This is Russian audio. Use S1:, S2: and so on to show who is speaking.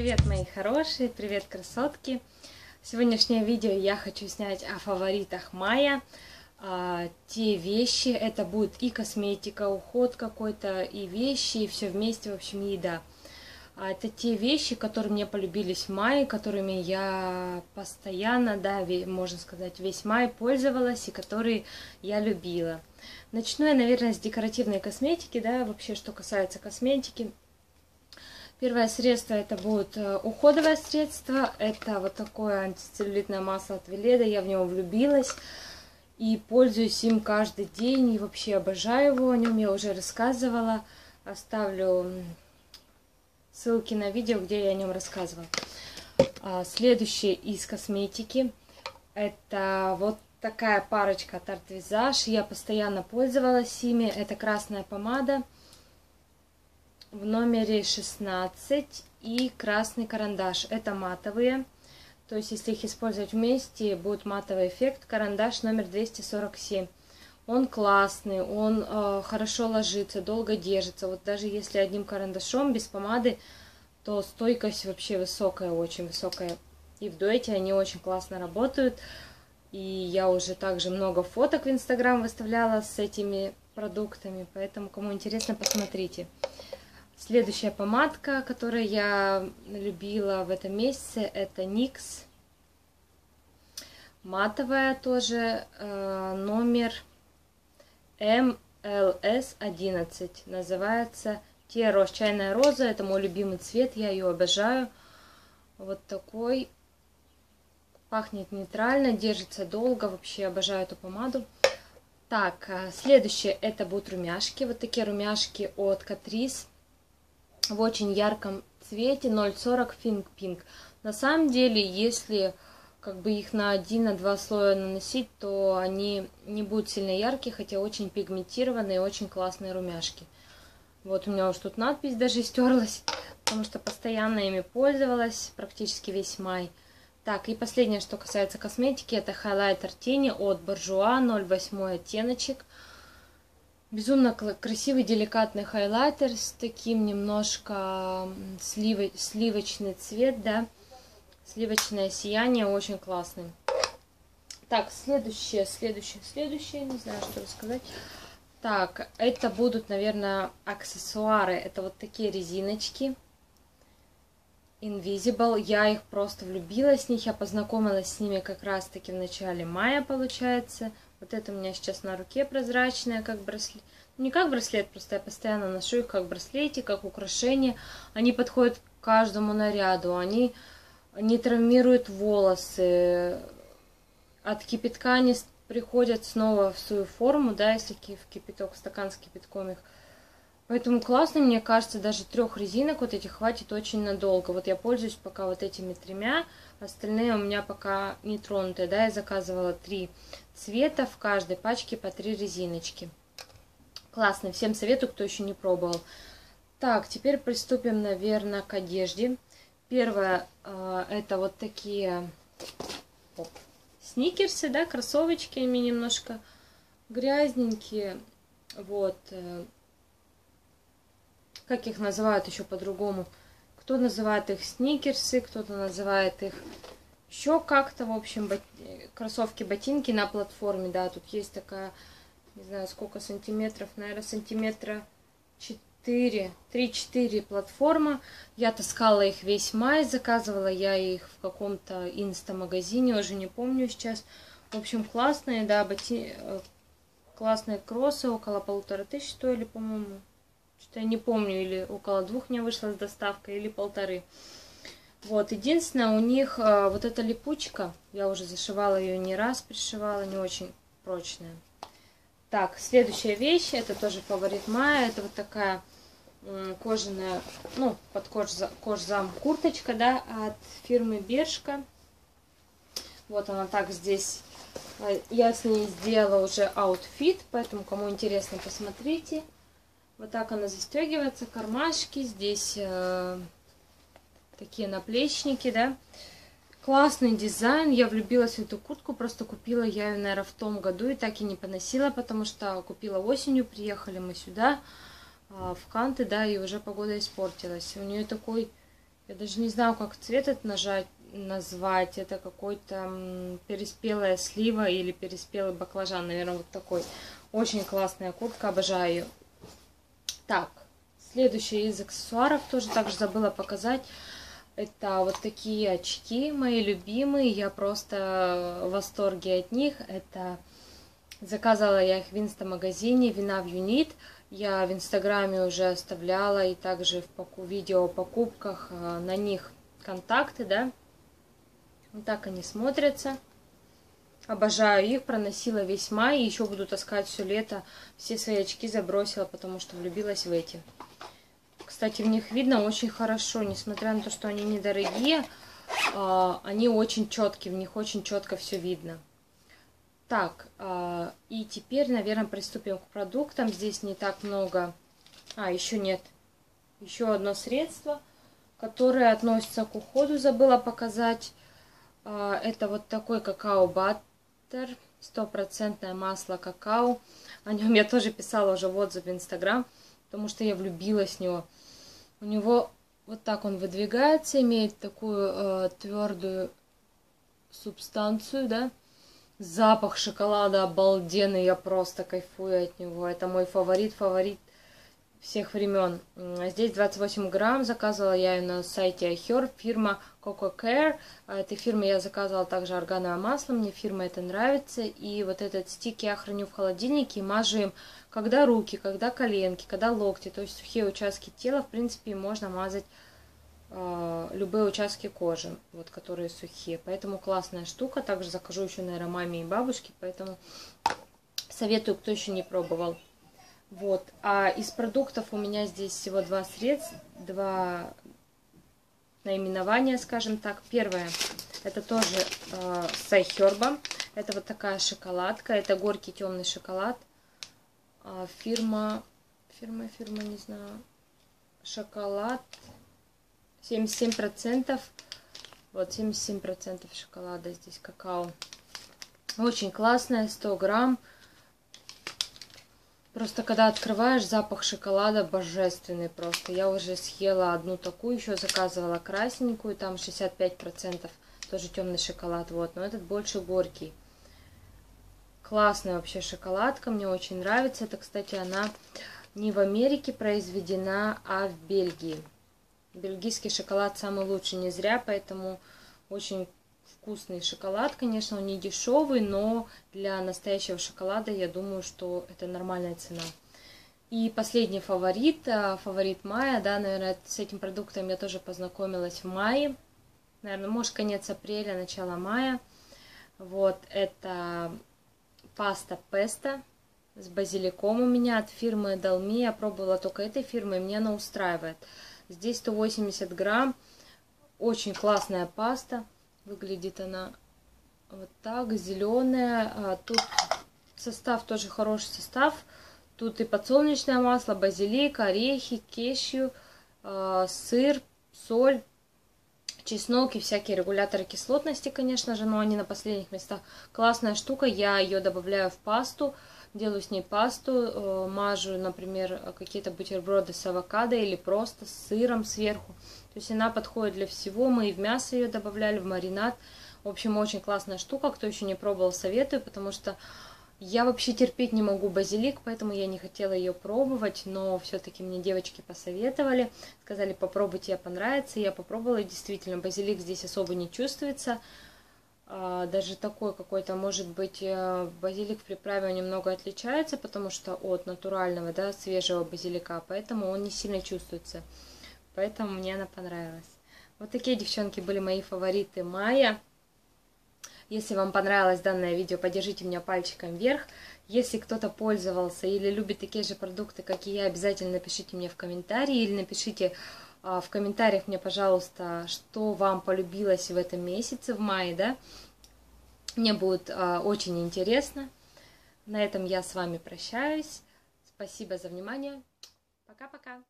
S1: Привет, мои хорошие, привет, красотки! Сегодняшнее видео я хочу снять о фаворитах Майя. А, те вещи, это будет и косметика, уход какой-то, и вещи, и все вместе, в общем, еда. А, это те вещи, которые мне полюбились в мае, которыми я постоянно, да, можно сказать, весь май пользовалась, и которые я любила. Начну я, наверное, с декоративной косметики, да, вообще, что касается косметики. Первое средство это будет э, уходовое средство. Это вот такое антицеллюлитное масло от Веледа. Я в него влюбилась и пользуюсь им каждый день. И вообще обожаю его. О нем я уже рассказывала. Оставлю ссылки на видео, где я о нем рассказывала. Следующее из косметики. Это вот такая парочка от Art Visage. Я постоянно пользовалась ими. Это красная помада в номере 16 и красный карандаш. Это матовые. То есть, если их использовать вместе, будет матовый эффект. Карандаш номер 247. Он классный, он э, хорошо ложится, долго держится. Вот даже если одним карандашом, без помады, то стойкость вообще высокая, очень высокая. И в дуэте они очень классно работают. И я уже также много фоток в Инстаграм выставляла с этими продуктами, поэтому кому интересно, посмотрите. Следующая помадка, которую я любила в этом месяце, это NYX. Матовая тоже, э, номер MLS11. Называется Тероз чайная роза. Это мой любимый цвет, я ее обожаю. Вот такой. Пахнет нейтрально, держится долго. Вообще обожаю эту помаду. Так, э, следующее это будут румяшки. Вот такие румяшки от Catrice в очень ярком цвете 0,40 Fink Pink. На самом деле, если как бы их на один, на два слоя наносить, то они не будут сильно яркие, хотя очень пигментированные, очень классные румяшки. Вот у меня уж тут надпись даже стерлась, потому что постоянно ими пользовалась практически весь май. Так, и последнее, что касается косметики, это хайлайтер тени от Bourjois 08 оттеночек. Безумно красивый, деликатный хайлайтер с таким немножко сливо сливочный цвет, да, сливочное сияние, очень классный. Так, следующее, следующее, следующее, не знаю, что рассказать. Так, это будут, наверное, аксессуары. Это вот такие резиночки. Invisible. Я их просто влюбилась в них. Я познакомилась с ними как раз-таки в начале мая, получается. Вот это у меня сейчас на руке прозрачная, как браслет. Не как браслет, просто я постоянно ношу их как браслете, как украшение. Они подходят к каждому наряду, они не травмируют волосы. От кипятка они приходят снова в свою форму, да, если в кипяток, стакан с кипятком их. Поэтому классно, мне кажется, даже трех резинок вот этих хватит очень надолго. Вот я пользуюсь пока вот этими тремя, остальные у меня пока не тронутые, да, я заказывала три цвета, в каждой пачке по три резиночки. Классно, всем советую, кто еще не пробовал. Так, теперь приступим, наверное, к одежде. Первое, э, это вот такие оп, сникерсы, да, кроссовочки, они немножко грязненькие, вот, э, как их называют еще по-другому. Кто называет их сникерсы, кто-то называет их еще как-то, в общем, бот... кроссовки, ботинки на платформе, да, тут есть такая, не знаю, сколько сантиметров, наверное, сантиметра 4, 3-4 платформа. Я таскала их весь май, заказывала я их в каком-то инста-магазине, уже не помню сейчас. В общем, классные, да, боти... Э, классные кроссы, около полутора тысяч стоили, по-моему. Что-то я не помню, или около двух мне вышло с доставкой, или полторы. Вот, единственное, у них э, вот эта липучка, я уже зашивала ее не раз, пришивала, не очень прочная. Так, следующая вещь, это тоже фаворит мая, это вот такая э, кожаная, ну, под кожзам, кожзам курточка, да, от фирмы Bershka. Вот она так здесь, э, я с ней сделала уже outfit, поэтому, кому интересно, посмотрите. Вот так она застегивается, кармашки, здесь э, такие наплечники, да. Классный дизайн, я влюбилась в эту куртку, просто купила я ее, наверное, в том году и так и не поносила, потому что купила осенью, приехали мы сюда, э, в Канты, да, и уже погода испортилась. У нее такой Я даже не знаю, как цвет это нажать, назвать. Это какой-то переспелая слива или переспелый баклажан. Наверное, вот такой. Очень классная куртка, обожаю ее. Так, следующий из аксессуаров тоже также забыла показать. Это вот такие очки, мои любимые. Я просто в восторге от них. Это заказала я их в инстамагазине Вина в Юнит. Я в инстаграме уже оставляла и также в поку видео о покупках э, на них контакты, да. Вот так они смотрятся. Обожаю их, проносила весь май и еще буду таскать все лето. Все свои очки забросила, потому что влюбилась в эти. Кстати, в них видно очень хорошо, несмотря на то, что они недорогие, а, они очень четкие, в них очень четко все видно. Так, а, и теперь, наверное, приступим к продуктам. Здесь не так много... А, еще нет. Еще одно средство, которое относится к уходу, забыла показать. А, это вот такой какао-баттер, стопроцентное масло какао. О нем я тоже писала уже в отзыве в Инстаграм, потому что я влюбилась в него. У него вот так он выдвигается, имеет такую э, твердую субстанцию, да. Запах шоколада обалденный, я просто кайфую от него. Это мой фаворит, фаворит всех времен. Здесь 28 грамм, заказывала я ее на сайте iHerb, фирма Coco Care. А этой фирмы я заказывала также органовое масло, мне фирма это нравится. И вот этот стик я храню в холодильнике и мажу им когда руки, когда коленки, когда локти, то есть сухие участки тела, в принципе, можно мазать э, любые участки кожи, вот, которые сухие. Поэтому классная штука, также закажу еще, наверное, маме и бабушке, поэтому советую, кто еще не пробовал. Вот. А из продуктов у меня здесь всего два средств, два наименования, скажем так. Первое, это тоже э, с айхерба. Это вот такая шоколадка. Это горький темный шоколад. Э, фирма, фирма, фирма, не знаю. Шоколад. 77%. Вот, 77% шоколада здесь, какао. Очень классная, 100 грамм. Просто когда открываешь, запах шоколада божественный просто. Я уже съела одну такую, еще заказывала красненькую, там 65%, тоже темный шоколад, вот. Но этот больше горький. Классная вообще шоколадка, мне очень нравится. Это, кстати, она не в Америке произведена, а в Бельгии. Бельгийский шоколад самый лучший, не зря, поэтому очень вкусный шоколад, конечно, он не дешевый, но для настоящего шоколада я думаю, что это нормальная цена. И последний фаворит, а, фаворит мая, да, наверное, с этим продуктом я тоже познакомилась в мае, наверное, может, конец апреля, начало мая. Вот, это паста песто с базиликом у меня от фирмы Dalmi. Я пробовала только этой фирмы, и мне она устраивает. Здесь 180 грамм, очень классная паста. Выглядит она вот так, зеленая. А, тут состав тоже хороший состав. Тут и подсолнечное масло, базилик, орехи, кешью, а, сыр, соль, чеснок и всякие регуляторы кислотности, конечно же, но они на последних местах. Классная штука, я ее добавляю в пасту, делаю с ней пасту, э, мажу, например, какие-то бутерброды с авокадо или просто с сыром сверху. То есть она подходит для всего. Мы и в мясо ее добавляли, в маринад. В общем, очень классная штука. Кто еще не пробовал, советую, потому что я вообще терпеть не могу базилик, поэтому я не хотела ее пробовать, но все-таки мне девочки посоветовали, сказали, попробуйте, тебе понравится. Я попробовала, и действительно, базилик здесь особо не чувствуется. А, даже такой какой-то, может быть, э, базилик в приправе немного отличается, потому что от натурального, да, свежего базилика, поэтому он не сильно чувствуется поэтому мне она понравилась. Вот такие, девчонки, были мои фавориты мая. Если вам понравилось данное видео, поддержите меня пальчиком вверх. Если кто-то пользовался или любит такие же продукты, как и я, обязательно напишите мне в комментарии или напишите в комментариях мне, пожалуйста, что вам полюбилось в этом месяце, в мае, да. Мне будет а, очень интересно. На этом я с вами прощаюсь. Спасибо за внимание. Пока-пока.